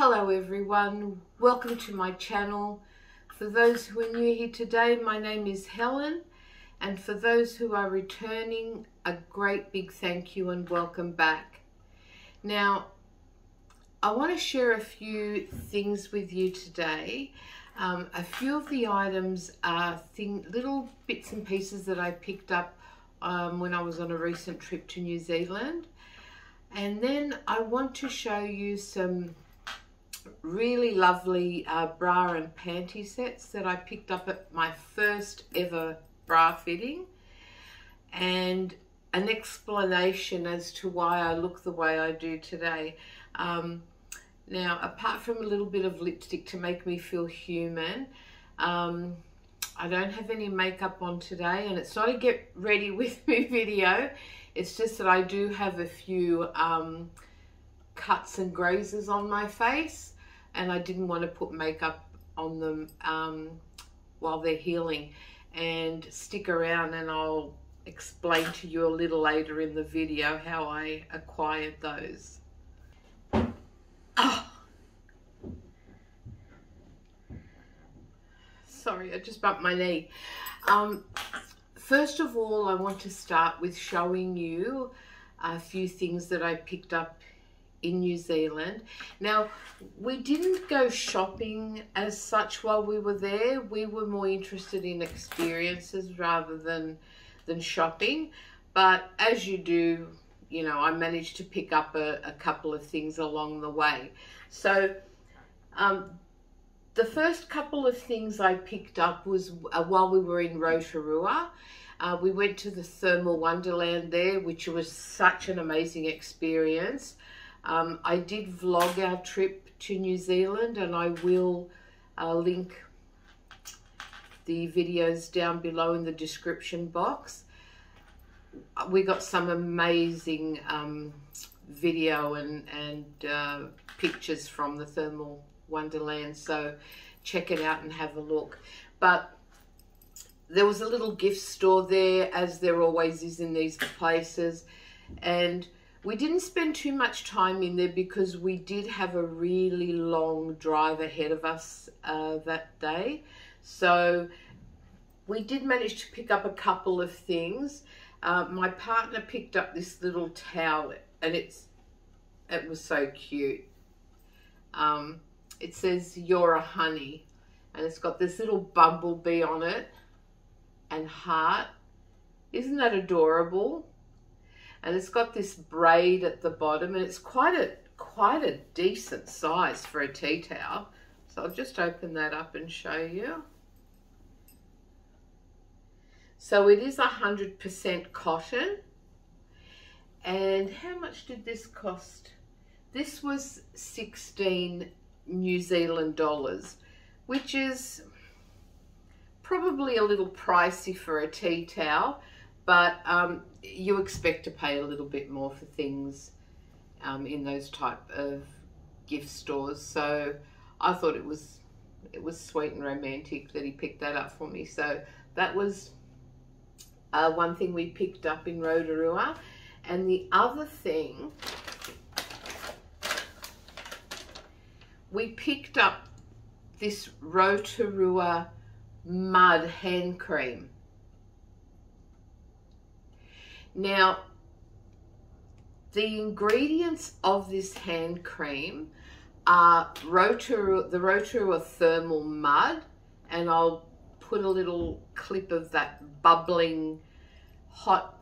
Hello everyone, welcome to my channel. For those who are new here today, my name is Eleni and for those who are returning, a great big thank you and welcome back. Now, I want to share a few things with you today. Um, a few of the items are thing, little bits and pieces that I picked up um, when I was on a recent trip to New Zealand. And then I want to show you some really lovely uh, bra and panty sets that I picked up at my first ever bra fitting and an explanation as to why I look the way I do today. Um, now, apart from a little bit of lipstick to make me feel human, um, I don't have any makeup on today and it's not a get ready with me video. It's just that I do have a few um, cuts and grazes on my face and I didn't want to put makeup on them um, while they're healing and stick around and I'll explain to you a little later in the video how I acquired those. Oh. Sorry, I just bumped my knee. Um, first of all, I want to start with showing you a few things that I picked up in New Zealand. Now, we didn't go shopping as such while we were there. We were more interested in experiences rather than than shopping. But as you do, you know, I managed to pick up a, a couple of things along the way. So, um, the first couple of things I picked up was uh, while we were in Rotorua. Uh, we went to the Thermal Wonderland there, which was such an amazing experience. Um, I did vlog our trip to New Zealand and I will uh, link the videos down below in the description box. We got some amazing um, video and, and uh, pictures from the Thermal Wonderland, so check it out and have a look. But there was a little gift store there, as there always is in these places, and we didn't spend too much time in there because we did have a really long drive ahead of us uh, that day. So we did manage to pick up a couple of things. Uh, my partner picked up this little towel and it's it was so cute. Um, it says you're a honey and it's got this little bumblebee on it and heart. Isn't that adorable? And it's got this braid at the bottom and it's quite a quite a decent size for a tea towel. So I'll just open that up and show you. So it is a hundred percent cotton. And how much did this cost? This was 16 New Zealand dollars which is probably a little pricey for a tea towel but um, you expect to pay a little bit more for things um, in those type of gift stores. So I thought it was it was sweet and romantic that he picked that up for me. So that was uh, one thing we picked up in Rotorua. And the other thing, we picked up this Rotorua mud hand cream. Now, the ingredients of this hand cream are Rotorua, the Rotorua thermal mud, and I'll put a little clip of that bubbling hot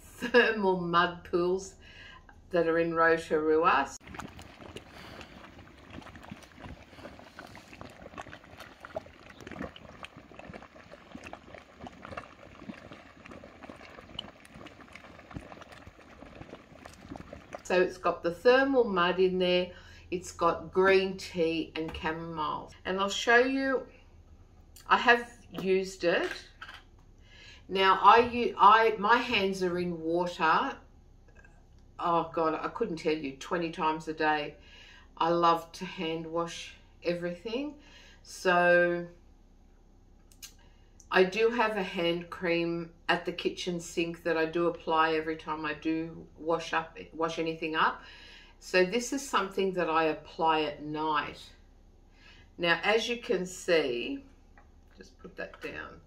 thermal mud pools that are in Rotorua. So it's got the thermal mud in there. It's got green tea and chamomile. And I'll show you, I have used it. Now I, I, my hands are in water. Oh God, I couldn't tell you 20 times a day. I love to hand wash everything. So I do have a hand cream at the kitchen sink that I do apply every time I do wash up, wash anything up. So this is something that I apply at night. Now, as you can see, just put that down.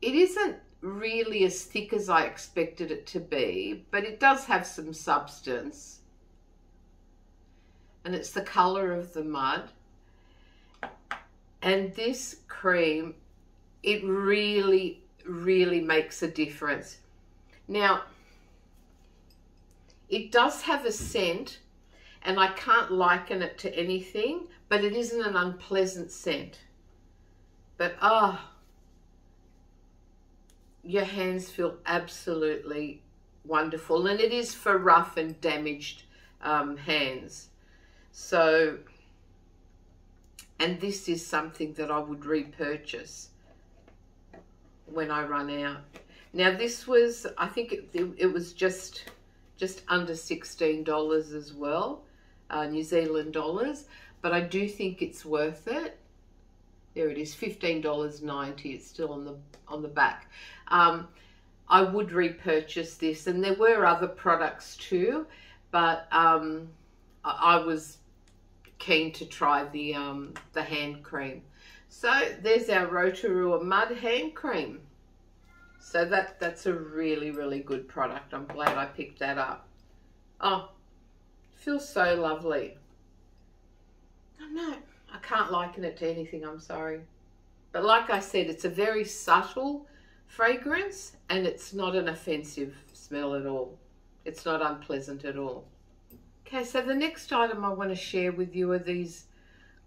It isn't really as thick as I expected it to be, but it does have some substance. And it's the color of the mud. And this cream, it really, really makes a difference. Now, it does have a scent, and I can't liken it to anything, but it isn't an unpleasant scent. But ah, oh, your hands feel absolutely wonderful, and it is for rough and damaged um, hands. So and this is something that I would repurchase when I run out. Now this was, I think it, it was just just under $16 as well, uh, New Zealand dollars, but I do think it's worth it. There it is, $15.90. It's still on the on the back. Um, I would repurchase this, and there were other products too, but um, I, I was keen to try the, um, the hand cream. So there's our Rotorua Mud Hand Cream. So that, that's a really, really good product. I'm glad I picked that up. Oh, feels so lovely. Oh no, I can't liken it to anything, I'm sorry. But like I said, it's a very subtle fragrance and it's not an offensive smell at all. It's not unpleasant at all. Okay, so the next item I want to share with you are these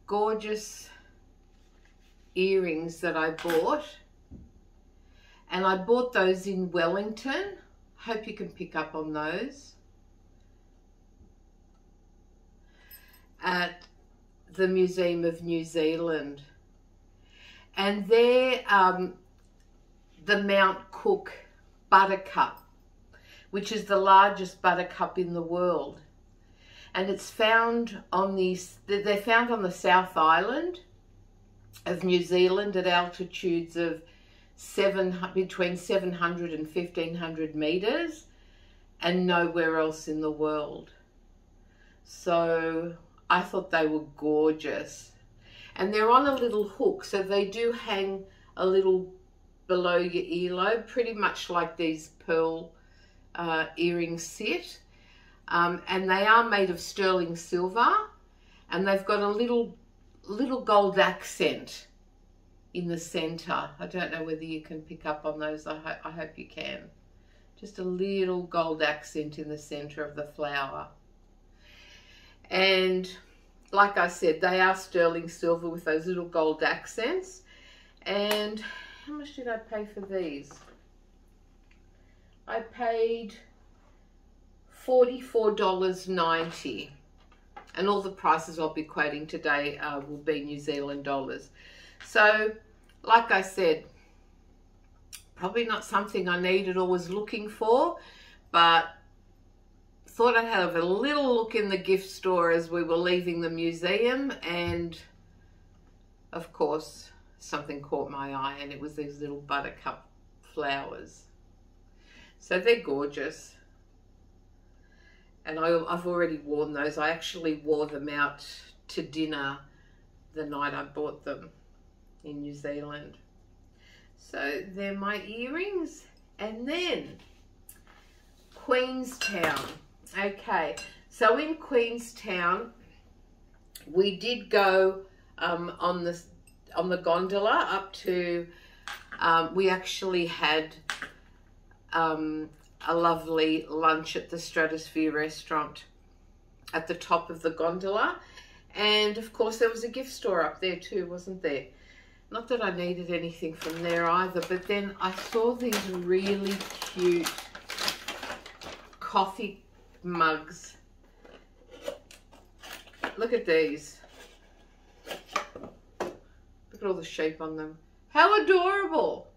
gorgeous earrings that I bought. And I bought those in Wellington. Hope you can pick up on those. At the Museum of New Zealand. And they're um, the Mount Cook Buttercup, which is the largest buttercup in the world and it's found on these they're found on the South Island of New Zealand at altitudes of seven between 700 and 1500 meters and nowhere else in the world. So I thought they were gorgeous. And they're on a little hook so they do hang a little below your earlobe pretty much like these pearl uh, earrings sit um, and they are made of sterling silver and they've got a little little gold accent in the center. I don't know whether you can pick up on those. I, ho I hope you can. Just a little gold accent in the center of the flower. And like I said, they are sterling silver with those little gold accents. And how much did I pay for these? I paid $44.90 and all the prices I'll be quoting today uh, will be New Zealand dollars. So, like I said, probably not something I needed or was looking for, but thought I'd have a little look in the gift store as we were leaving the museum and of course something caught my eye and it was these little buttercup flowers. So they're gorgeous and I, have already worn those. I actually wore them out to dinner the night I bought them in New Zealand. So they're my earrings. And then Queenstown. Okay, so in Queenstown, we did go um, on the on the gondola up to. Um, we actually had um, a lovely lunch at the Stratosfare restaurant at the top of the gondola. And of course, there was a gift store up there too, wasn't there? Not that I needed anything from there either, but then I saw these really cute coffee mugs. Look at these. Look at all the shape on them. How adorable!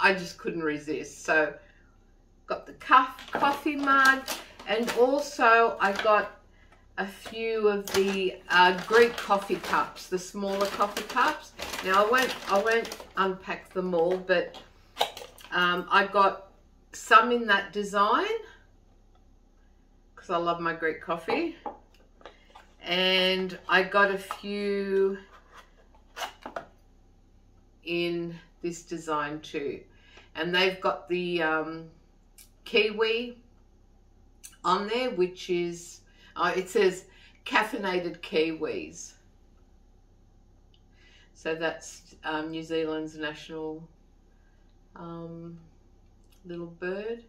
I just couldn't resist. So got the cuff coffee mug and also I got a few of the uh, Greek coffee cups, the smaller coffee cups. Now I won't, I won't unpack them all, but um, I got some in that design because I love my Greek coffee. And I got a few in this design too. And they've got the um, kiwi on there, which is, uh, it says caffeinated kiwis. So that's um, New Zealand's national um, little bird.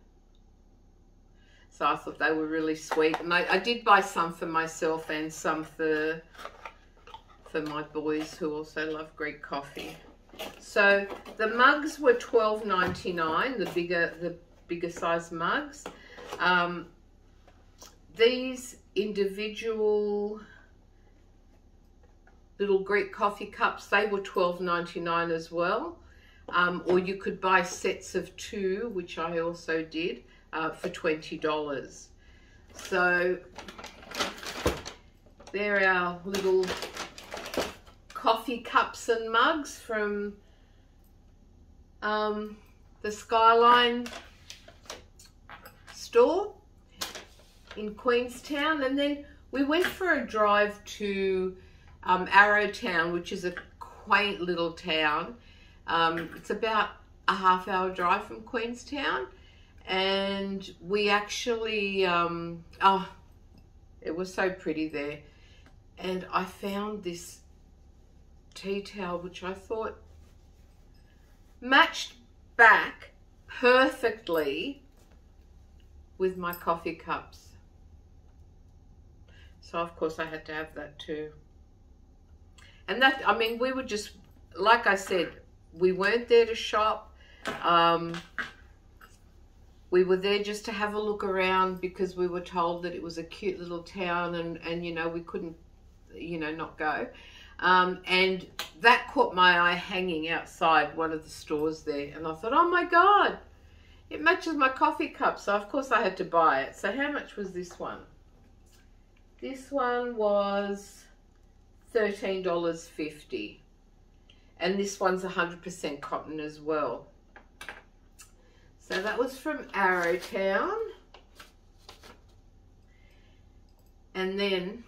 So I thought they were really sweet. And I, I did buy some for myself and some for, for my boys who also love Greek coffee. So the mugs were twelve ninety nine. the bigger the bigger size mugs. Um, these individual little Greek coffee cups, they were twelve ninety nine as well. Um, or you could buy sets of two, which I also did, uh, for $20. So they're our little coffee cups and mugs from um, the Skyline store in Queenstown. And then we went for a drive to um, Arrowtown, which is a quaint little town. Um, it's about a half hour drive from Queenstown. And we actually, um, oh, it was so pretty there. And I found this tea towel, which I thought matched back perfectly with my coffee cups. So of course I had to have that too. And that, I mean, we were just, like I said, we weren't there to shop. Um, we were there just to have a look around because we were told that it was a cute little town and, and you know, we couldn't, you know, not go. Um, and that caught my eye hanging outside one of the stores there. And I thought, oh my God, it matches my coffee cup. So of course I had to buy it. So how much was this one? This one was $13.50. And this one's 100% cotton as well. So that was from Arrowtown. And then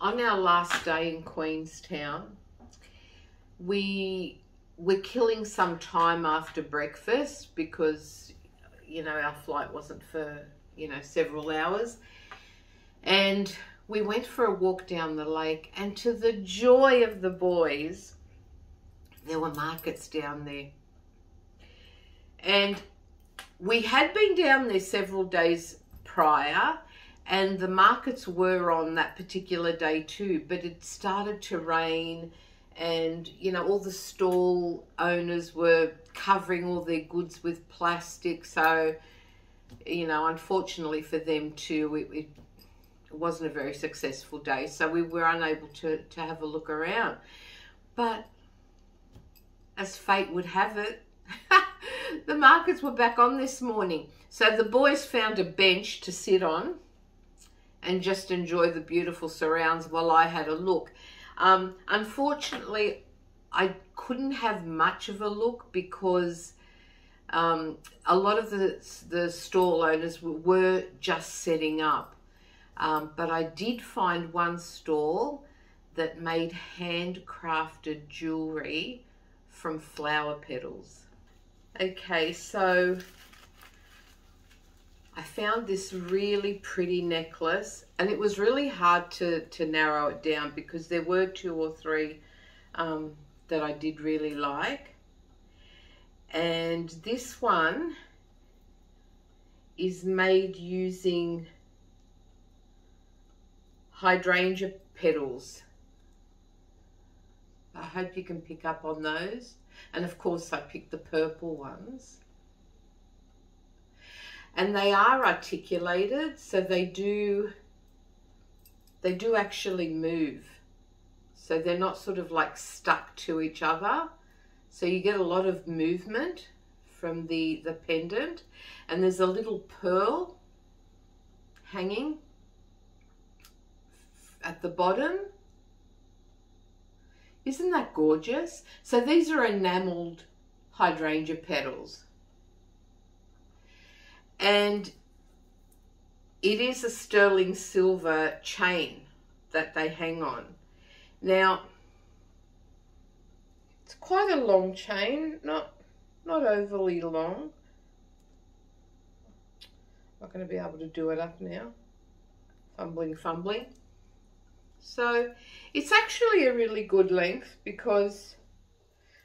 on our last day in Queenstown, we were killing some time after breakfast because, you know, our flight wasn't for, you know, several hours. And we went for a walk down the lake and to the joy of the boys, there were markets down there. And we had been down there several days prior and the markets were on that particular day too but it started to rain and you know all the stall owners were covering all their goods with plastic. So you know unfortunately for them too it, it wasn't a very successful day. So we were unable to to have a look around. But as fate would have it the markets were back on this morning. So the boys found a bench to sit on and just enjoy the beautiful surrounds while I had a look. Um, unfortunately, I couldn't have much of a look because um, a lot of the, the stall owners were just setting up. Um, but I did find one stall that made handcrafted jewelry from flower petals. Okay, so I found this really pretty necklace and it was really hard to, to narrow it down because there were two or three um, that I did really like. And this one is made using hydrangea petals. I hope you can pick up on those. And of course I picked the purple ones and they are articulated so they do they do actually move. So they're not sort of like stuck to each other. So you get a lot of movement from the the pendant and there's a little pearl hanging at the bottom. Isn't that gorgeous? So these are enameled hydrangea petals and it is a sterling silver chain that they hang on. Now, it's quite a long chain, not not overly long. Am Not going to be able to do it up now. Fumbling, fumbling. So it's actually a really good length because,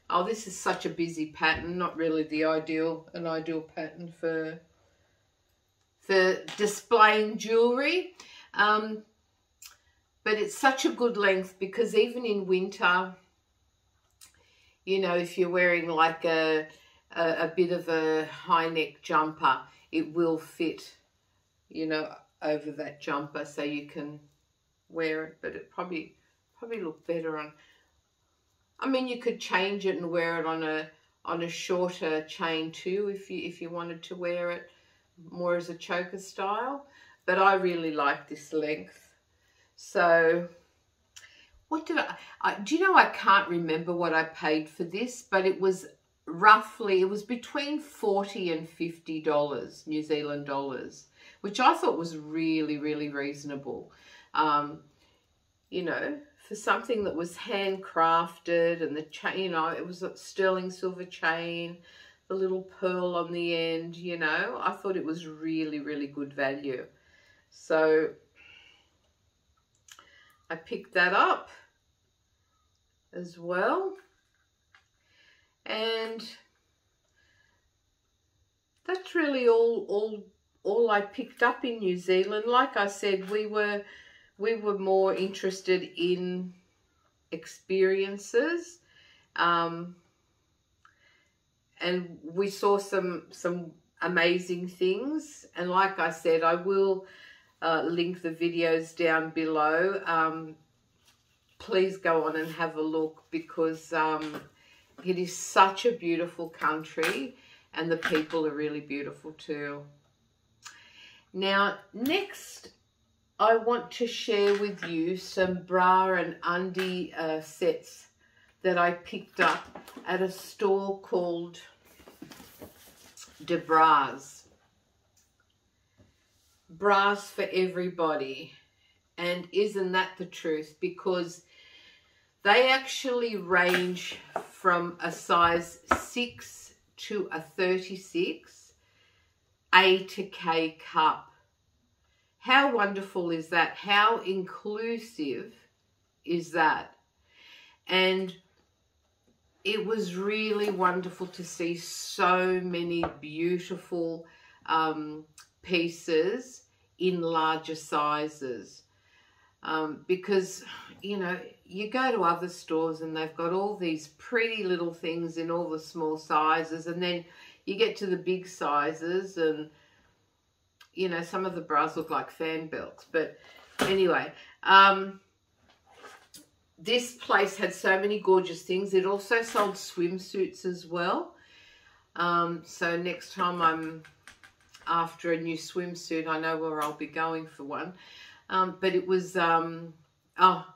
oh, this is such a busy pattern, not really the ideal, an ideal pattern for, for displaying jewelry. Um, but it's such a good length because even in winter, you know, if you're wearing like a, a, a bit of a high neck jumper, it will fit, you know, over that jumper so you can wear it, but it probably probably look better on. I mean, you could change it and wear it on a on a shorter chain too if you if you wanted to wear it more as a choker style. But I really like this length. So what did I, I do you know I can't remember what I paid for this, but it was roughly it was between 40 and 50 dollars New Zealand dollars which I thought was really really reasonable um, you know, for something that was handcrafted and the chain, you know, it was a sterling silver chain, the little pearl on the end, you know, I thought it was really, really good value. So I picked that up as well. And that's really all, all, all I picked up in New Zealand. Like I said, we were we were more interested in experiences um, and we saw some some amazing things and like I said I will uh, link the videos down below um, please go on and have a look because um, it is such a beautiful country and the people are really beautiful too. Now next I want to share with you some bra and undie uh, sets that I picked up at a store called DeBra's. Bras for everybody. And isn't that the truth? Because they actually range from a size 6 to a 36, A to K cup how wonderful is that? How inclusive is that? And it was really wonderful to see so many beautiful um, pieces in larger sizes. Um, because, you know, you go to other stores and they've got all these pretty little things in all the small sizes and then you get to the big sizes and you know, some of the bras look like fan belts. But anyway, um, this place had so many gorgeous things. It also sold swimsuits as well. Um, so next time I'm after a new swimsuit, I know where I'll be going for one. Um, but it was, um, oh,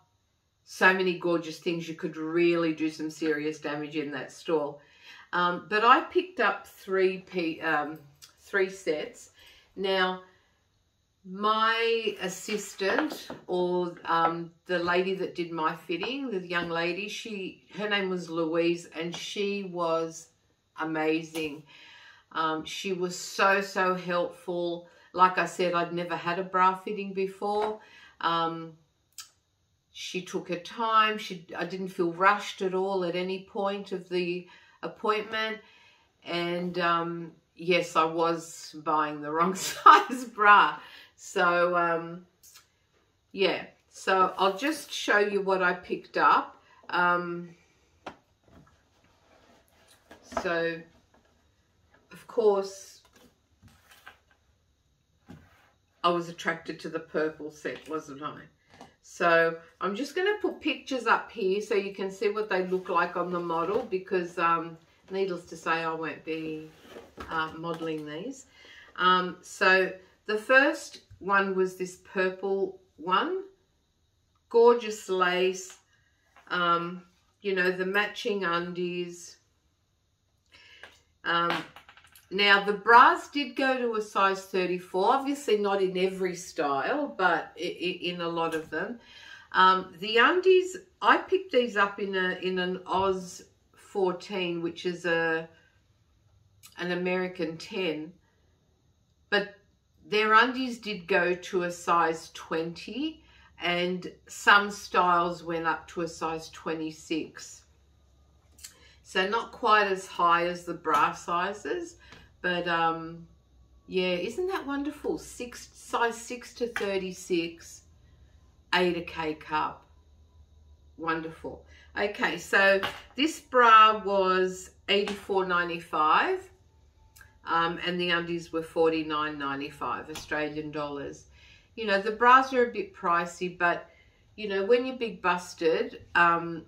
so many gorgeous things. You could really do some serious damage in that store. Um, but I picked up three, um, three sets now, my assistant or um, the lady that did my fitting, the young lady, she her name was Louise and she was amazing. Um, she was so, so helpful. Like I said, I'd never had a bra fitting before. Um, she took her time. She, I didn't feel rushed at all at any point of the appointment. And um, yes, I was buying the wrong size bra. So, um, yeah. So I'll just show you what I picked up. Um, so, of course, I was attracted to the purple set, wasn't I? So I'm just going to put pictures up here so you can see what they look like on the model because um, needless to say I won't be uh, modeling these. Um, so the first one was this purple one. Gorgeous lace. Um, you know, the matching undies. Um, now the bras did go to a size 34, obviously not in every style, but in a lot of them. Um, the undies, I picked these up in a in an Oz 14, which is a an American 10, but their undies did go to a size 20 and some styles went up to a size 26. So not quite as high as the bra sizes, but um, yeah, isn't that wonderful? Six size 6 to 36, 8 a K cup. Wonderful. Okay, so this bra was $84.95 um, and the undies were $49.95 Australian dollars. You know, the bras are a bit pricey, but you know, when you're big busted, um,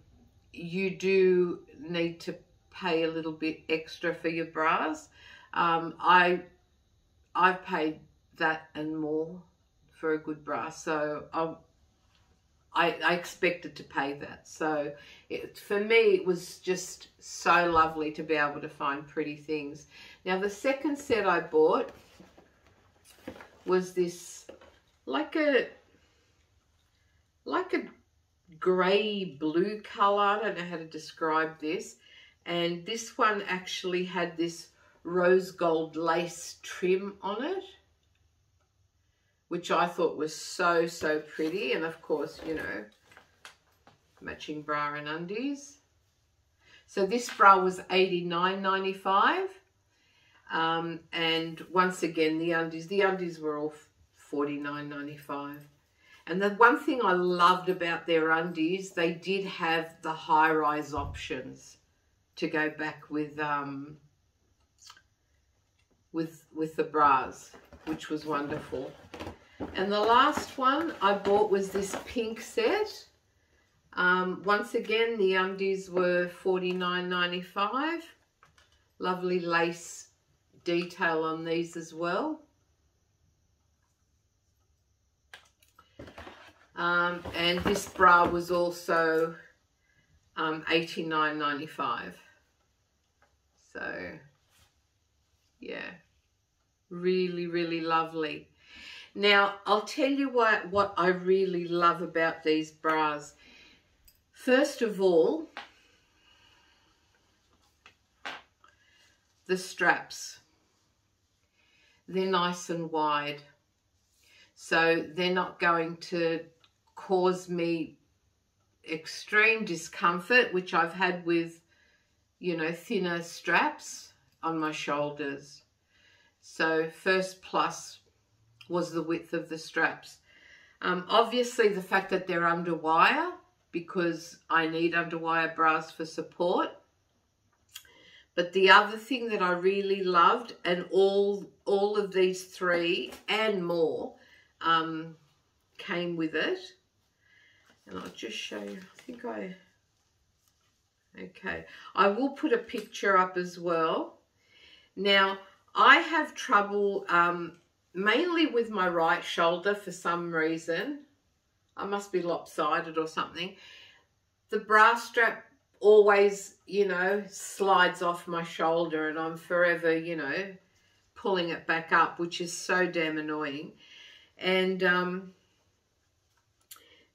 you do need to pay a little bit extra for your bras. Um, I, I've paid that and more for a good bra, so I, I, I expected to pay that. So it, for me, it was just so lovely to be able to find pretty things. Now the second set I bought was this like a like a grey blue colour. I don't know how to describe this. And this one actually had this rose gold lace trim on it, which I thought was so, so pretty. And of course, you know, matching bra and undies. So this bra was $89.95. Um, and once again, the undies, the undies were all $49.95. And the one thing I loved about their undies, they did have the high-rise options to go back with um, with with the bras, which was wonderful. And the last one I bought was this pink set. Um, once again, the undies were $49.95. Lovely lace detail on these as well. Um, and this bra was also um, $89.95. So, yeah, really, really lovely. Now, I'll tell you what, what I really love about these bras. First of all, the straps. They're nice and wide. So they're not going to cause me extreme discomfort, which I've had with, you know, thinner straps on my shoulders. So first plus was the width of the straps. Um, obviously the fact that they're underwire, because I need underwire bras for support. But the other thing that I really loved, and all all of these three and more um, came with it. And I'll just show you, I think I, okay. I will put a picture up as well. Now, I have trouble um, mainly with my right shoulder for some reason. I must be lopsided or something. The bra strap always, you know, slides off my shoulder and I'm forever, you know, pulling it back up, which is so damn annoying. And um,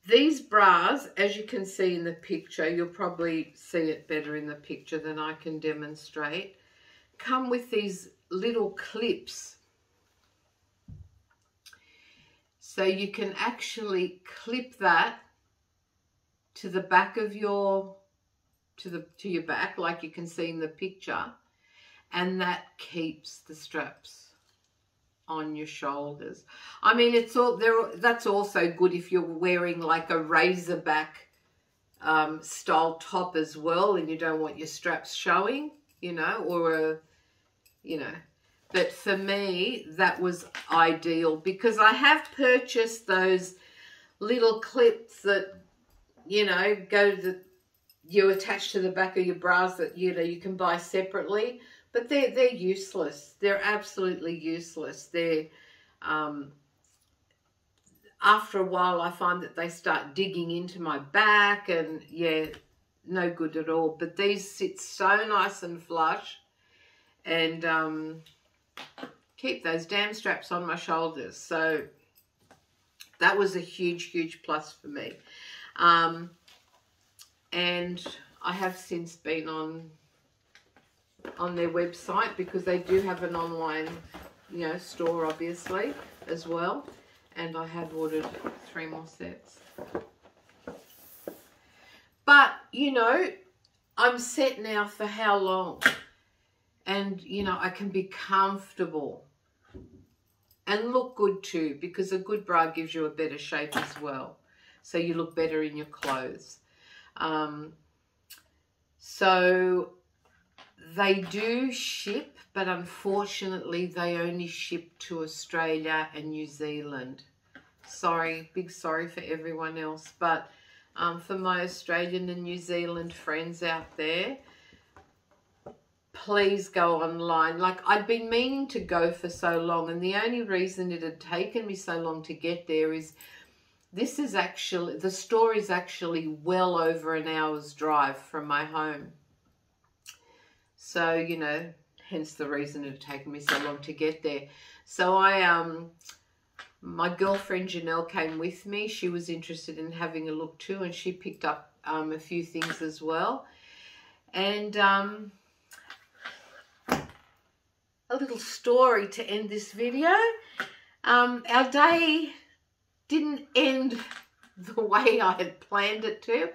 these bras, as you can see in the picture, you'll probably see it better in the picture than I can demonstrate, come with these little clips So you can actually clip that to the back of your, to the to your back, like you can see in the picture, and that keeps the straps on your shoulders. I mean, it's all there. That's also good if you're wearing like a razorback um, style top as well, and you don't want your straps showing, you know, or a, you know, but for me, that was ideal because I have purchased those little clips that, you know, go to you attach to the back of your bras that, you know, you can buy separately. But they're, they're useless. They're absolutely useless. They're, um, after a while, I find that they start digging into my back and, yeah, no good at all. But these sit so nice and flush. And, um, keep those damn straps on my shoulders. So that was a huge, huge plus for me. Um, and I have since been on on their website because they do have an online, you know, store obviously as well. And I have ordered three more sets. But, you know, I'm set now for how long? And, you know, I can be comfortable and look good too because a good bra gives you a better shape as well. So you look better in your clothes. Um, so they do ship, but unfortunately they only ship to Australia and New Zealand. Sorry, big sorry for everyone else, but um, for my Australian and New Zealand friends out there, please go online. Like I'd been meaning to go for so long and the only reason it had taken me so long to get there is this is actually, the store is actually well over an hour's drive from my home. So, you know, hence the reason it had taken me so long to get there. So I, um, my girlfriend Janelle came with me. She was interested in having a look too and she picked up um, a few things as well. And um, a little story to end this video. Um, our day didn't end the way I had planned it to.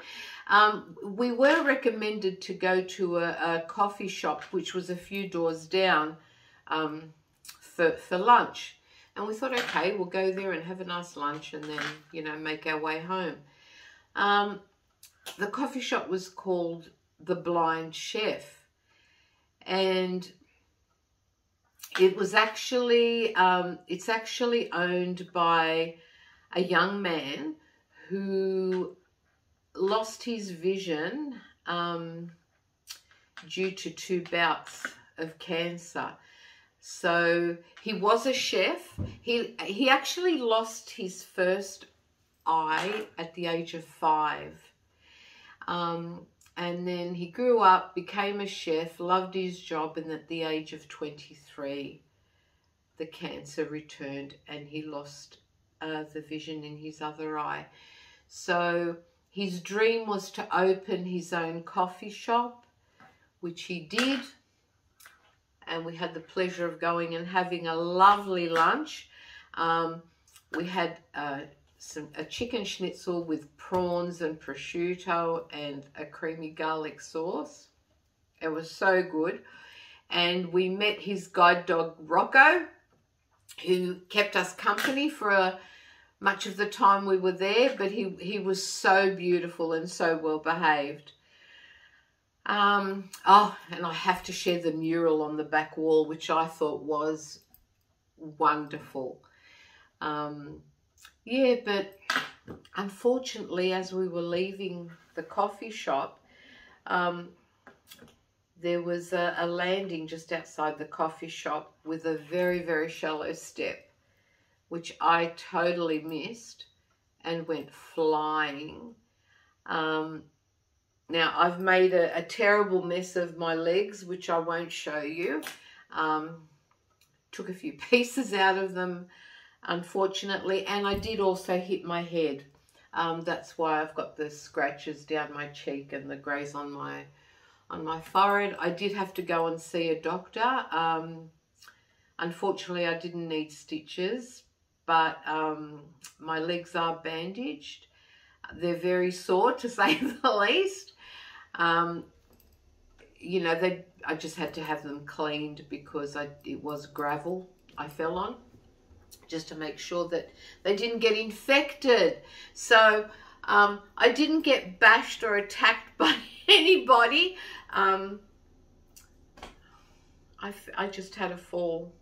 Um, we were recommended to go to a, a, coffee shop, which was a few doors down, um, for, for lunch. And we thought, okay, we'll go there and have a nice lunch and then, you know, make our way home. Um, the coffee shop was called The Blind Chef. And it was actually, um, it's actually owned by a young man who lost his vision um, due to two bouts of cancer. So he was a chef. He he actually lost his first eye at the age of five. Um, and then he grew up, became a chef, loved his job, and at the age of 23, the cancer returned and he lost uh, the vision in his other eye. So his dream was to open his own coffee shop, which he did. And we had the pleasure of going and having a lovely lunch. Um, we had uh, some a chicken schnitzel with prawns and prosciutto and a creamy garlic sauce. It was so good. And we met his guide dog, Rocco, who kept us company for a, much of the time we were there, but he, he was so beautiful and so well behaved. Um, oh, and I have to share the mural on the back wall, which I thought was wonderful. Um, yeah, but unfortunately, as we were leaving the coffee shop, um, there was a, a landing just outside the coffee shop with a very, very shallow step which I totally missed and went flying. Um, now, I've made a, a, terrible mess of my legs, which I won't show you. Um, took a few pieces out of them, unfortunately, and I did also hit my head. Um, that's why I've got the scratches down my cheek and the grays on my on my forehead. I did have to go and see a doctor. Um, unfortunately, I didn't need stitches but um, my legs are bandaged. They're very sore to say the least. Um, you know, they I just had to have them cleaned because I, it was gravel I fell on just to make sure that they didn't get infected. So um, I didn't get bashed or attacked by anybody. Um, I, I just had a fall.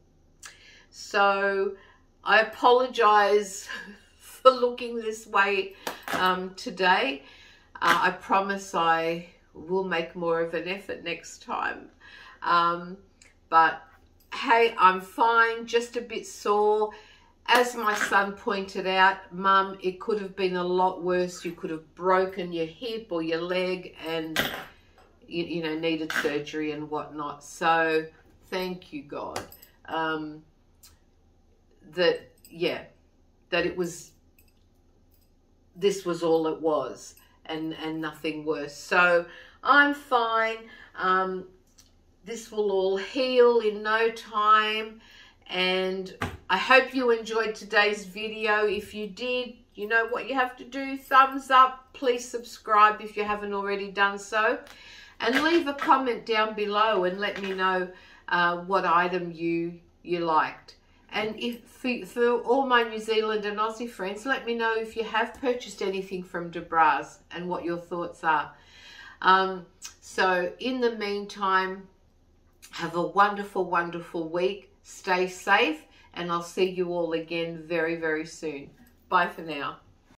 So I apologize for looking this way um, today. Uh, I promise I will make more of an effort next time. Um, but hey, I'm fine, just a bit sore. As my son pointed out, Mum, it could have been a lot worse. You could have broken your hip or your leg and, you, you know, needed surgery and whatnot. So thank you, God. um, that, yeah, that it was, this was all it was and, and nothing worse. So I'm fine. Um, this will all heal in no time. And I hope you enjoyed today's video. If you did, you know what you have to do. Thumbs up. Please subscribe if you haven't already done so. And leave a comment down below and let me know uh, what item you you liked. And if for, for, all my New Zealand and Aussie friends, let me know if you have purchased anything from DeBra's and what your thoughts are. Um, so in the meantime, have a wonderful, wonderful week. Stay safe and I'll see you all again very, very soon. Bye for now.